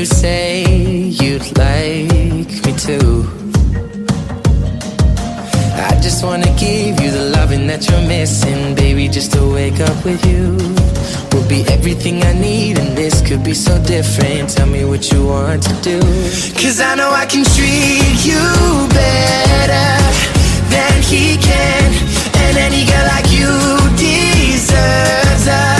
you say you'd like me to. I just wanna give you the loving that you're missing, baby. Just to wake up with you will be everything I need, and this could be so different. Tell me what you want to do. Cause I know I can treat you better than he can, and any girl like you deserves a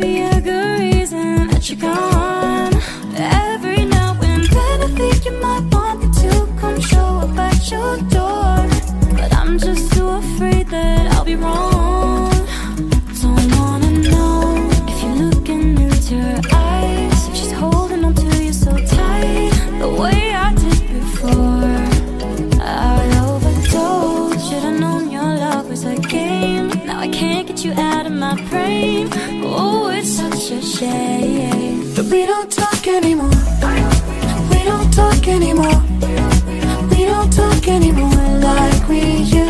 Be we don't talk anymore. We don't talk anymore. We don't talk anymore like we used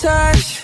touch.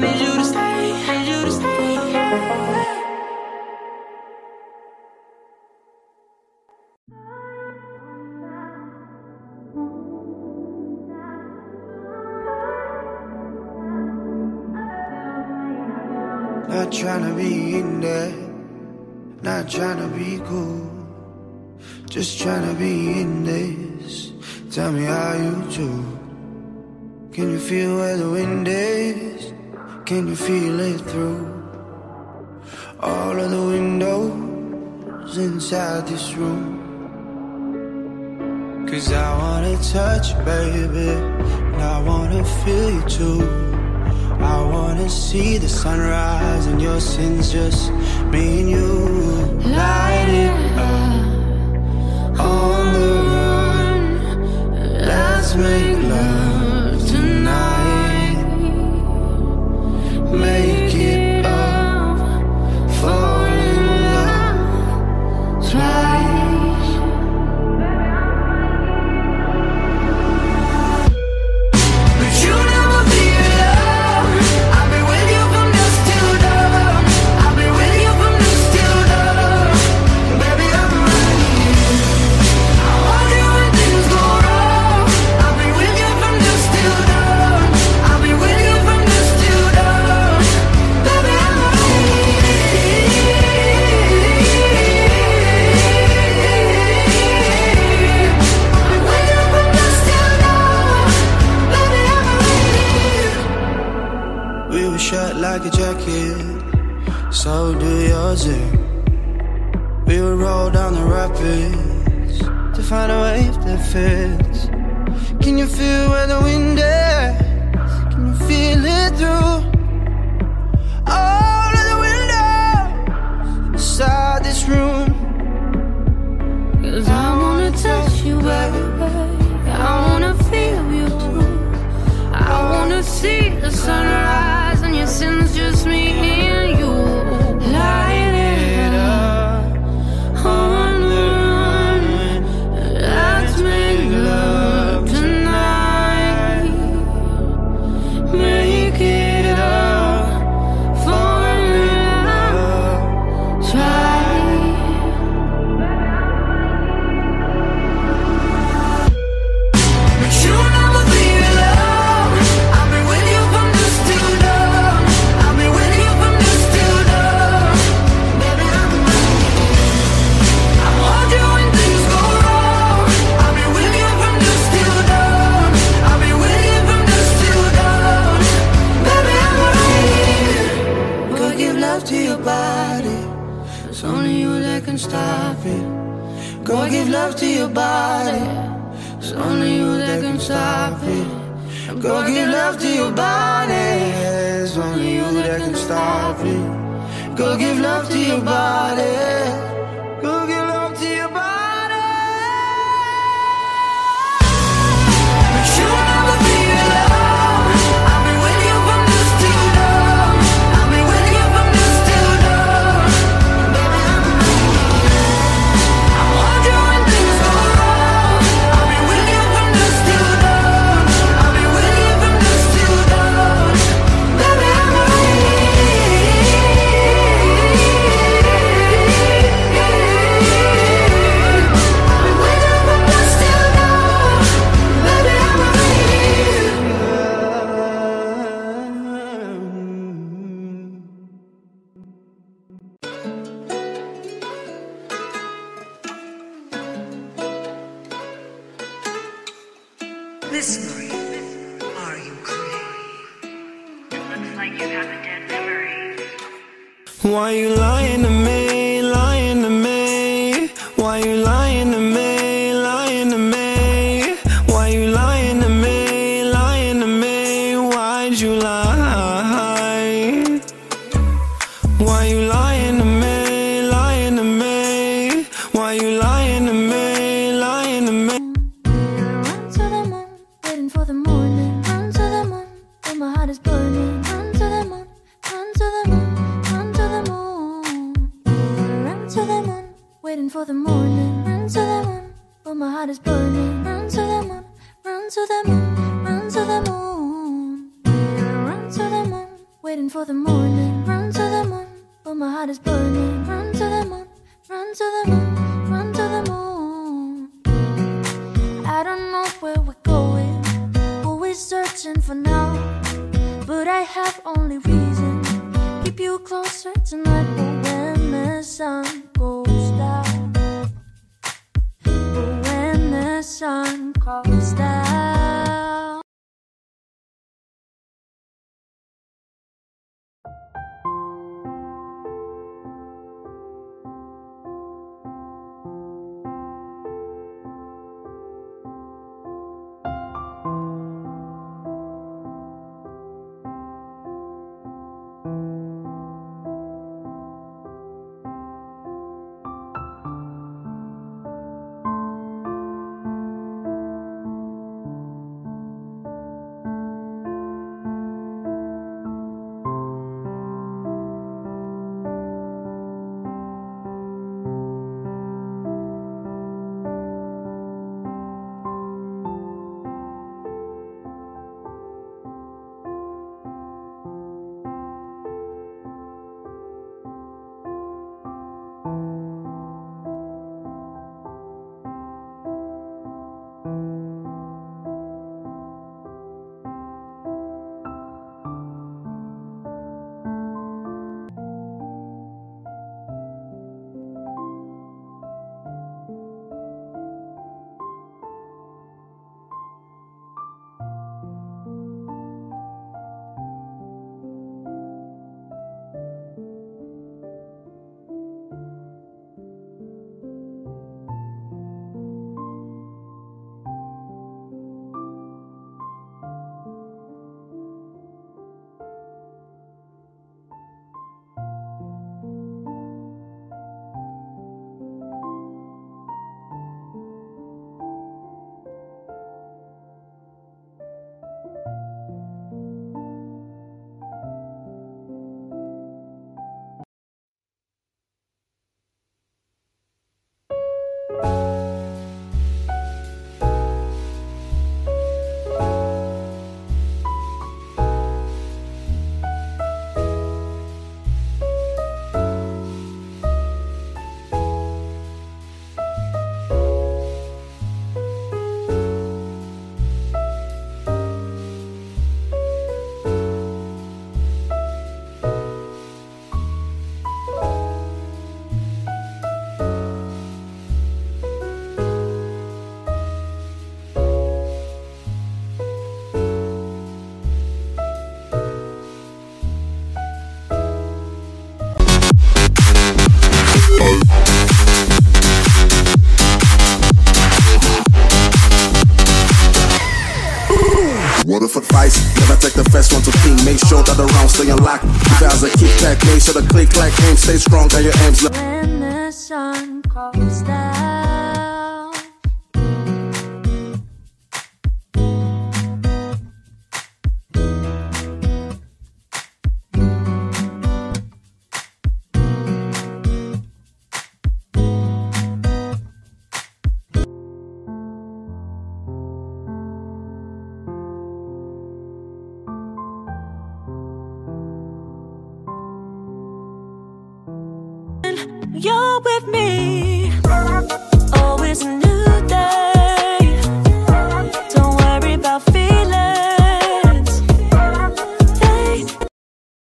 need you to stay, need you to stay. Not trying to be in there, not trying to be cool. Just trying to be in this. Tell me how you do. Can you feel where the wind is? Can you feel it through all of the windows inside this room? Cause I wanna touch you, baby, and I wanna feel you too. I wanna see the sunrise and your sins, just me and you. Light it up on the run. Let's make love Make like a jacket, so do yours. Eh? We will roll down the rapids to find a wave that fits. Can you feel where the wind is? Can you feel it through all of the windows inside this room? Cause I wanna touch you baby. I wanna feel you too. I wanna see the sunrise. why you lie Bye. Stay unlocked. A kick back. Make sure the click clack aim stay strong and your aims. When the sun goes